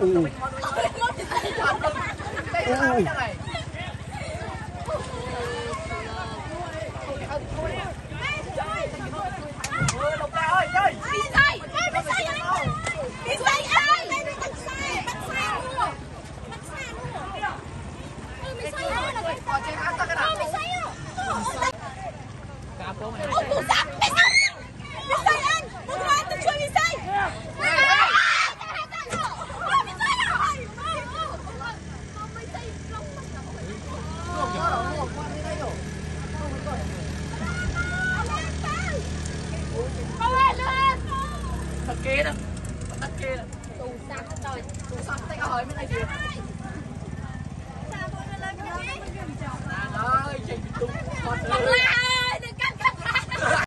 我的帽子太大了你戴个帽子下来 kia đó. Bắt kia đó. Tù giặc rồi. tù sắp tay hỏi mới là gì?